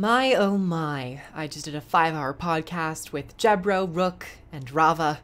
My oh my, I just did a five hour podcast with Jebro, Rook, and Rava.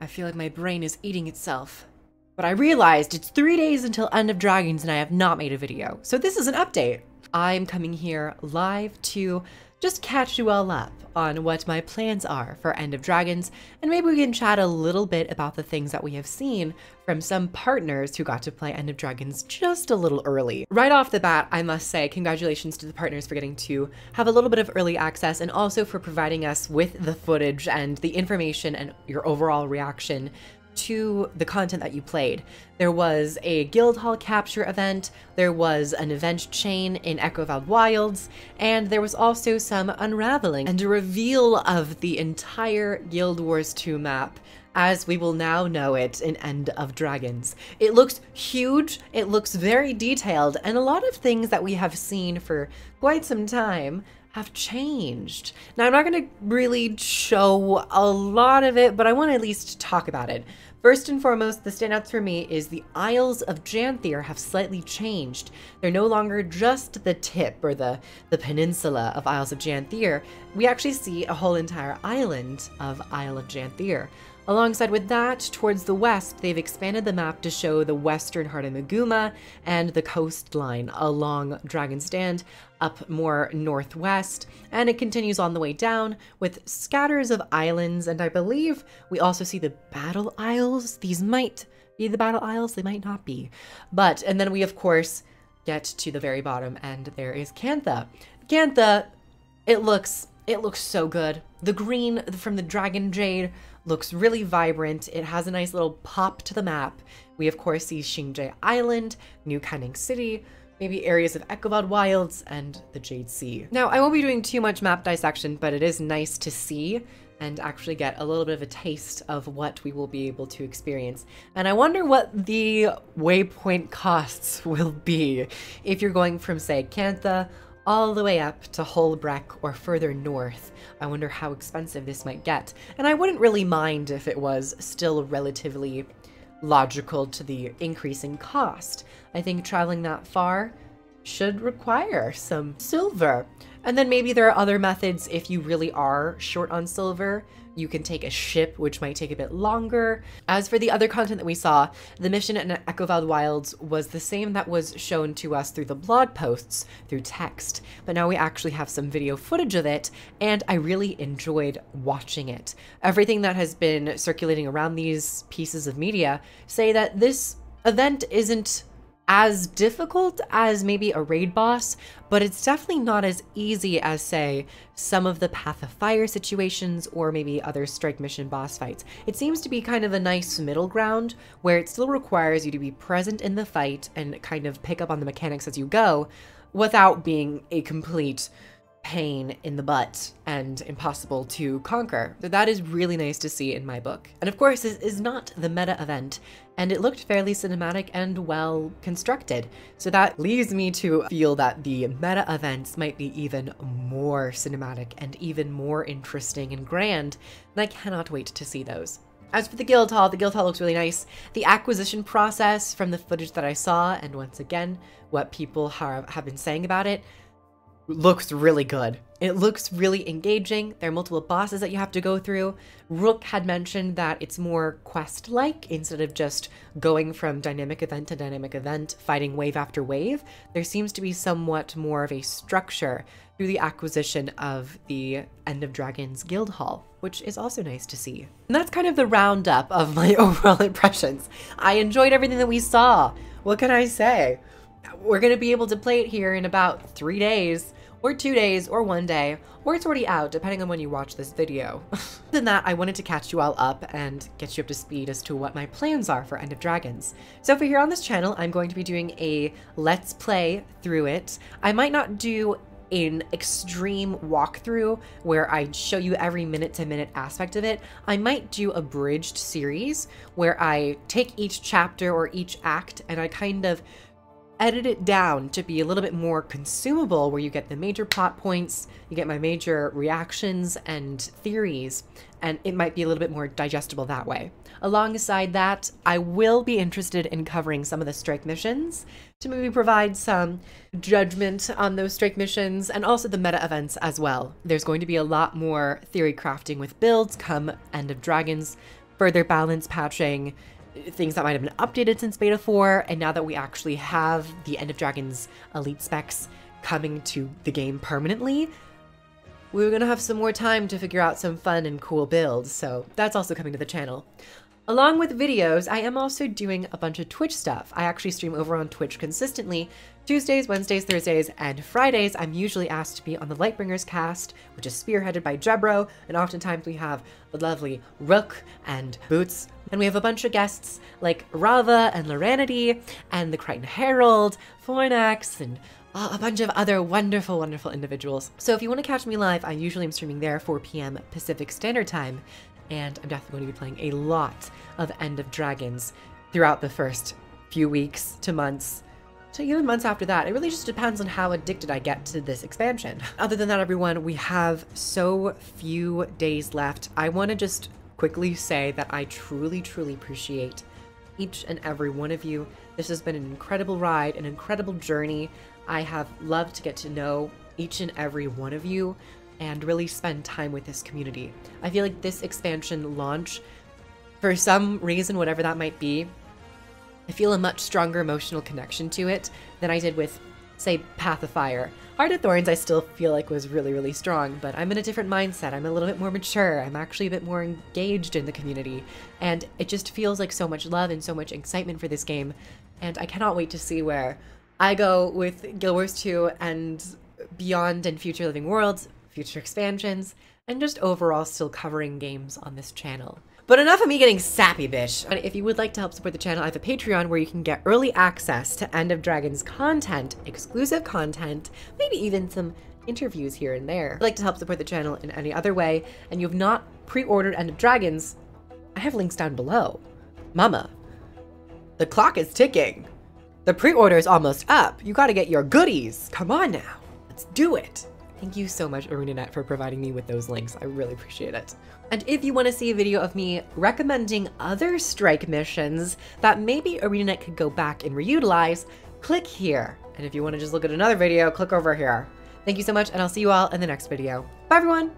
I feel like my brain is eating itself. But I realized it's three days until End of Dragons and I have not made a video, so this is an update. I'm coming here live to just catch you all up on what my plans are for End of Dragons, and maybe we can chat a little bit about the things that we have seen from some partners who got to play End of Dragons just a little early. Right off the bat, I must say congratulations to the partners for getting to have a little bit of early access and also for providing us with the footage and the information and your overall reaction to the content that you played. There was a Guildhall capture event, there was an event chain in Echovald Wilds, and there was also some unraveling and a reveal of the entire Guild Wars 2 map as we will now know it in End of Dragons. It looks huge, it looks very detailed, and a lot of things that we have seen for quite some time have changed. Now, I'm not going to really show a lot of it, but I want to at least talk about it. First and foremost, the standouts for me is the Isles of Janthir have slightly changed. They're no longer just the tip or the, the peninsula of Isles of Janthir. We actually see a whole entire island of Isle of Janthir. Alongside with that, towards the west, they've expanded the map to show the western heart of Maguuma and the coastline along Dragon's Stand up more northwest, and it continues on the way down with scatters of islands, and I believe we also see the Battle Isles. These might be the Battle Isles, they might not be. But, and then we of course get to the very bottom, and there is Cantha. Cantha, it looks, it looks so good. The green from the Dragon Jade looks really vibrant. It has a nice little pop to the map. We of course see Shing Jea Island, New Kaineng City, maybe areas of Echovald Wilds, and the Jade Sea. Now, I won't be doing too much map dissection, but it is nice to see and actually get a little bit of a taste of what we will be able to experience. And I wonder what the waypoint costs will be if you're going from, say, Cantha all the way up to Hoelbrak or further north. I wonder how expensive this might get. And I wouldn't really mind if it was still relatively logical to the increasing cost. I think traveling that far should require some silver. And then maybe there are other methods if you really are short on silver you can take a ship, which might take a bit longer. As for the other content that we saw, the mission in Echovald Wilds was the same that was shown to us through the blog posts, through text, but now we actually have some video footage of it, and I really enjoyed watching it. Everything that has been circulating around these pieces of media say that this event isn't as difficult as maybe a raid boss, but it's definitely not as easy as, say, some of the Path of Fire situations or maybe other Strike Mission boss fights. It seems to be kind of a nice middle ground where it still requires you to be present in the fight and kind of pick up on the mechanics as you go without being a complete pain in the butt and impossible to conquer. So that is really nice to see in my book. And of course, this is not the meta event, and it looked fairly cinematic and well constructed. So that leads me to feel that the meta events might be even more cinematic and even more interesting and grand, and I cannot wait to see those. As for the Guildhall, the Guildhall looks really nice. The acquisition process from the footage that I saw, and once again, what people have, have been saying about it, looks really good. It looks really engaging. There are multiple bosses that you have to go through. Rook had mentioned that it's more quest like instead of just going from dynamic event to dynamic event, fighting wave after wave. There seems to be somewhat more of a structure through the acquisition of the End of Dragons Guild Hall, which is also nice to see. And that's kind of the roundup of my overall impressions. I enjoyed everything that we saw. What can I say? We're going to be able to play it here in about three days, or two days, or one day, or it's already out, depending on when you watch this video. than that, I wanted to catch you all up and get you up to speed as to what my plans are for End of Dragons. So for here on this channel, I'm going to be doing a Let's Play through it. I might not do an extreme walkthrough where I show you every minute to minute aspect of it. I might do a bridged series where I take each chapter or each act and I kind of edit it down to be a little bit more consumable where you get the major plot points, you get my major reactions and theories, and it might be a little bit more digestible that way. Alongside that, I will be interested in covering some of the strike missions to maybe provide some judgment on those strike missions and also the meta events as well. There's going to be a lot more theory crafting with builds come End of Dragons, further balance patching, things that might have been updated since beta 4 and now that we actually have the end of dragons elite specs coming to the game permanently we are to have some more time to figure out some fun and cool builds so that's also coming to the channel Along with videos, I am also doing a bunch of Twitch stuff. I actually stream over on Twitch consistently. Tuesdays, Wednesdays, Thursdays, and Fridays, I'm usually asked to be on the Lightbringers cast, which is spearheaded by Jebro, and oftentimes we have the lovely Rook and Boots. And we have a bunch of guests like Rava and Loranity, and the Crichton Herald, Fornax, and a bunch of other wonderful, wonderful individuals. So if you want to catch me live, I usually am streaming there 4 p.m. Pacific Standard Time and I'm definitely going to be playing a lot of End of Dragons throughout the first few weeks to months to even months after that. It really just depends on how addicted I get to this expansion. Other than that, everyone, we have so few days left. I want to just quickly say that I truly, truly appreciate each and every one of you. This has been an incredible ride, an incredible journey. I have loved to get to know each and every one of you and really spend time with this community. I feel like this expansion launch, for some reason, whatever that might be, I feel a much stronger emotional connection to it than I did with, say, Path of Fire. Heart of Thorns, I still feel like was really, really strong, but I'm in a different mindset. I'm a little bit more mature. I'm actually a bit more engaged in the community, and it just feels like so much love and so much excitement for this game. And I cannot wait to see where I go with Guild Wars 2 and Beyond and Future Living Worlds future expansions, and just overall still covering games on this channel. But enough of me getting sappy, bitch. If you would like to help support the channel, I have a Patreon where you can get early access to End of Dragons content, exclusive content, maybe even some interviews here and there. If you'd like to help support the channel in any other way, and you have not pre-ordered End of Dragons, I have links down below. Mama, the clock is ticking. The pre-order is almost up. You gotta get your goodies. Come on now. Let's do it. Thank you so much, ArenaNet, for providing me with those links. I really appreciate it. And if you want to see a video of me recommending other strike missions that maybe ArenaNet could go back and reutilize, click here. And if you want to just look at another video, click over here. Thank you so much, and I'll see you all in the next video. Bye, everyone!